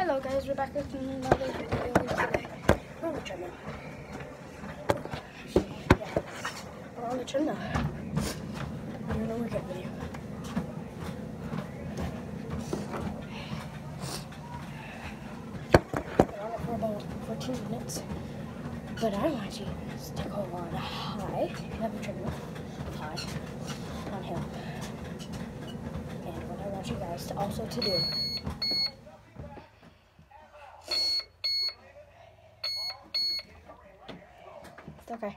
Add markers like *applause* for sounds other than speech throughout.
Hello guys, we're back with another video today. We're on the treadmill. Yeah, we're on the treadmill. We're doing a workout video. We're on it for about 14 minutes. But I want you to go on high. You have a treadmill. High. On hill. And what I want you guys to also to do okay.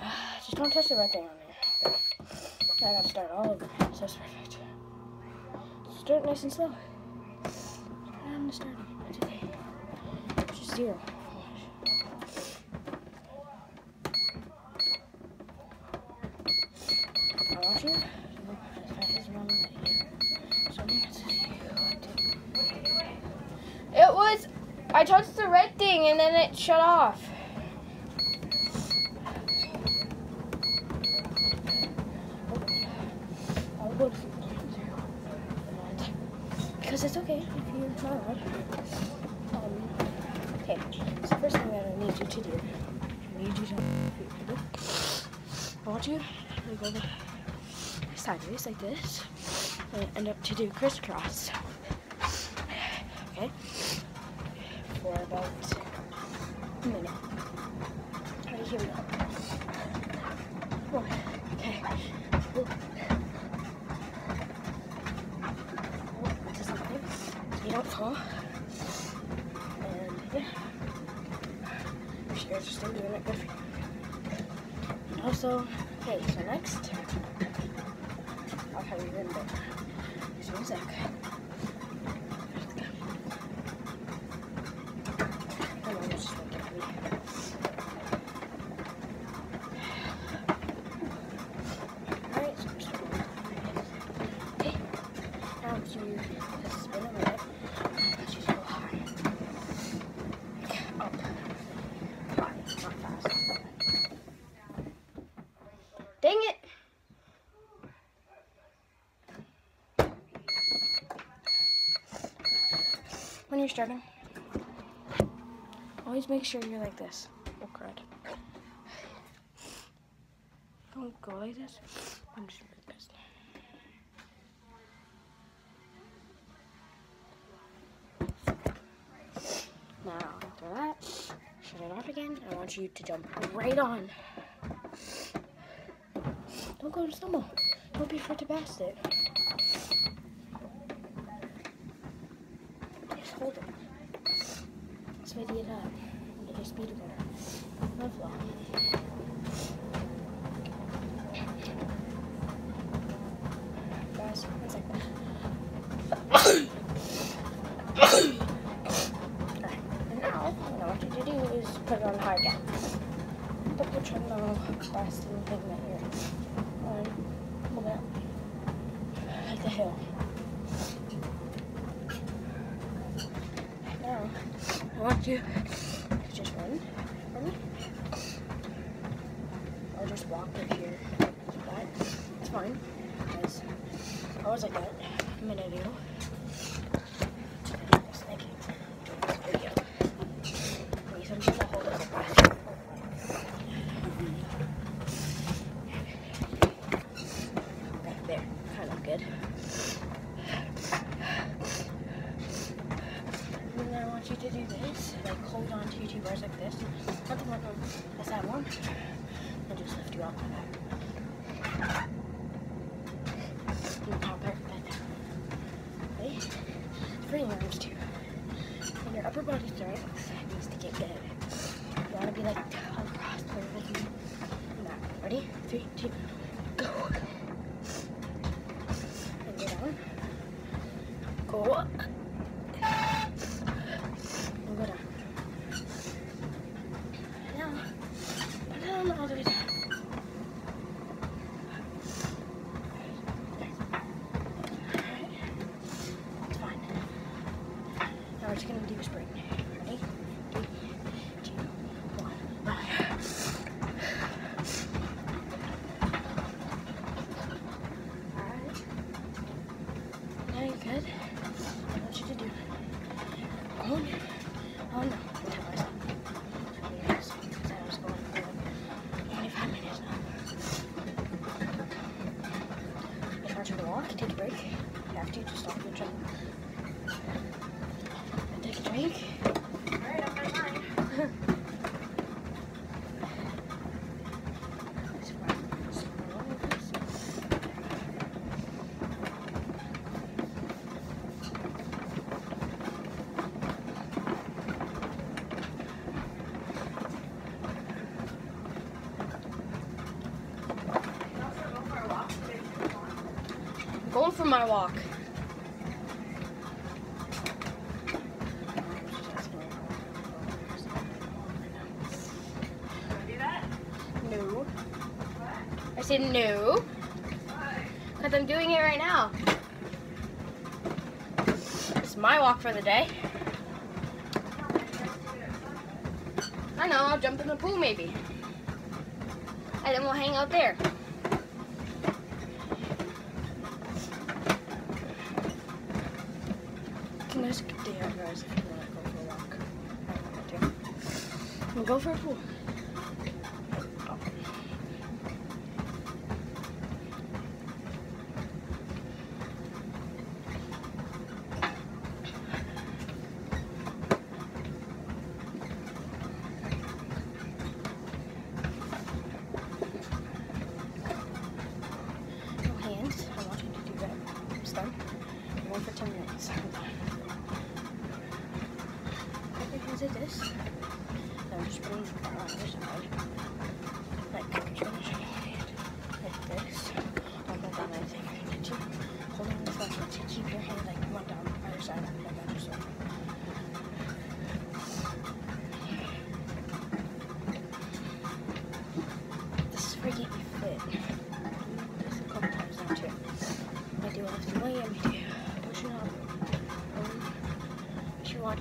*sighs* Just don't touch the red thing on there. I gotta start all over. So that's perfect. Start nice and slow. And start. It's okay. Just zero. I want you It was. I touched the red thing and then it shut off. Because it's okay if you're not. Um, okay, so first thing that I need you to do, I need you to, I want you to go sideways like this and end up to do crisscross. Okay, for about a minute. Right, here we go. One, okay. Ooh. to something fall. And yeah, you guys are still doing it good for you. And also, okay, so next, I'll have you in there. One sec. Come on, just look at me. Alright, so just one. Okay. Now to just spin a minute. Let's just go high. Like up. High, not fast. Dang it! When you're starting, always make sure you're like this. Oh crud. Don't go like this. I'm just like this. Now, after that, shut it off again. I want you to jump right on. Don't go to stumble. Don't be afraid to pass it. Just hold it. Way to up. Get your speed better. No flow. Guys, one second. Put it on high again. Put the treadmill last little thing that the I want to just run for me. Just walk right here. Like. It's fine, I was like that a minute ago. Just like doing this video. Wait, so I'm just gonna hold it like that. Okay, there. Kind of good. And then I want you to do this. Like hold on to your two bars like this. Nothing like that's that one. And just lift you up like that. And pop it like that. Okay? For your arms too. And your upper body strength needs to get good. You want to be like across the like me. And that. Ready? Three, two, go. And go down. Go up. And go down. Now, put down all the way down. Alright. It's fine. Now we're just gonna do a sprint. Ready? Three, two, one, bye. Alright. Now you're good. I want you to do phone. Oh no. Yes, because I was going for 25 minutes now. If I try to walk, take a break. You have to, just stop and try. And take a drink. Alright, I'm at mine. It's fine. It's fine. You also go for a walk today if you want. Going for my walk. Wanna do that? No. I said no. Because I'm doing it right now. It's my walk for the day. I know, I'll jump in the pool maybe. And then we'll hang out there. Can I just there, guys, if you want to go for a walk? I don't want to. We'll go for a pool. Oh. No hands. I want you to do that. I'm going for 10 minutes. Put your hands like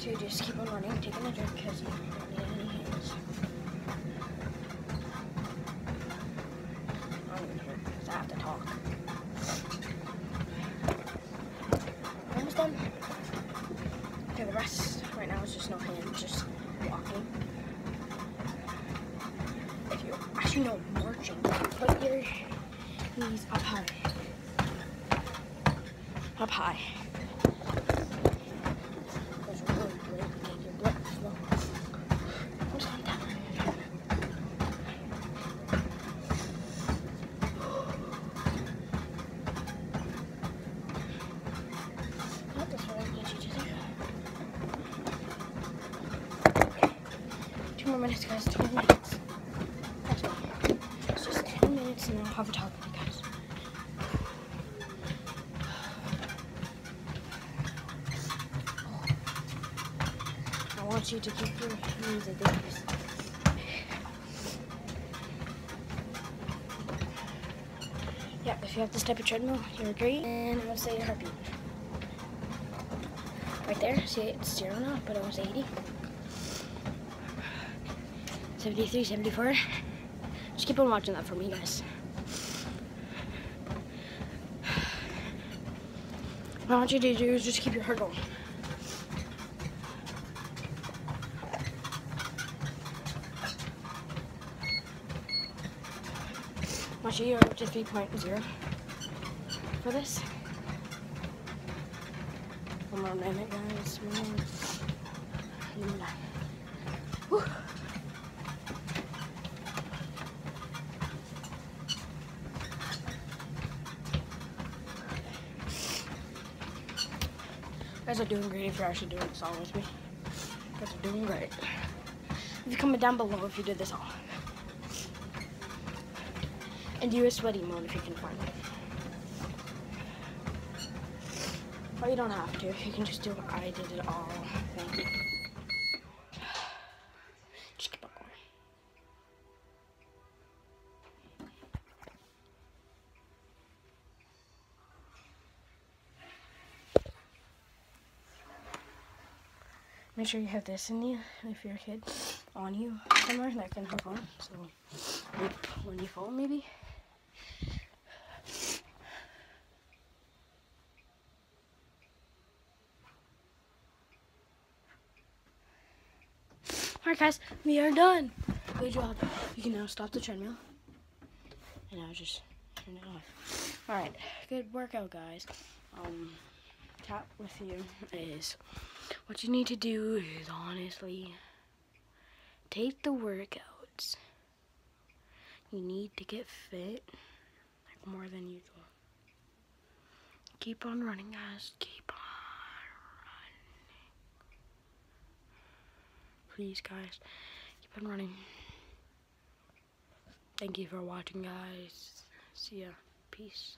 to, just keep on running, taking a drink because you don't need any hands. I I have to talk. Almost done. Okay, the rest right now is just no hands, just walking. If you actually know marching, put your knees up high. Up high. Because you're really great to get your blood flow. Just like that. Not this one, I need you to do. Okay. Two more minutes, guys. More minutes. That's all. It's just 10 minutes and then I'll have a talk with you guys. I want you to keep your knees at this. Yeah, if you have this type of treadmill, you're great. And I'm gonna say your heartbeat. Right there, see it's zero now, but it was 80. 73, 74. Just keep on watching that for me, guys. What I want you to do is just keep your heart going. Watch you up to 3.0 for this. One more minute, guys. One more. And then we're done. Whew. You guys are doing great if you're actually doing this all with me. You guys are doing great. Leave a comment down below if you did this all. And do a sweaty mode if you can find it. Or you don't have to. You can just do what I did it all. Make sure you have this in you if you're a kid on you somewhere that can hook on. So when you fall maybe. Alright guys, we are done. Good job. You can now stop the treadmill. And now just turn it off. Alright, good workout guys. Um tap with you is what you need to do is honestly take the workouts. You need to get fit like more than usual. Keep on running guys. Keep on running. Please guys, keep on running. Thank you for watching guys. See ya. Peace.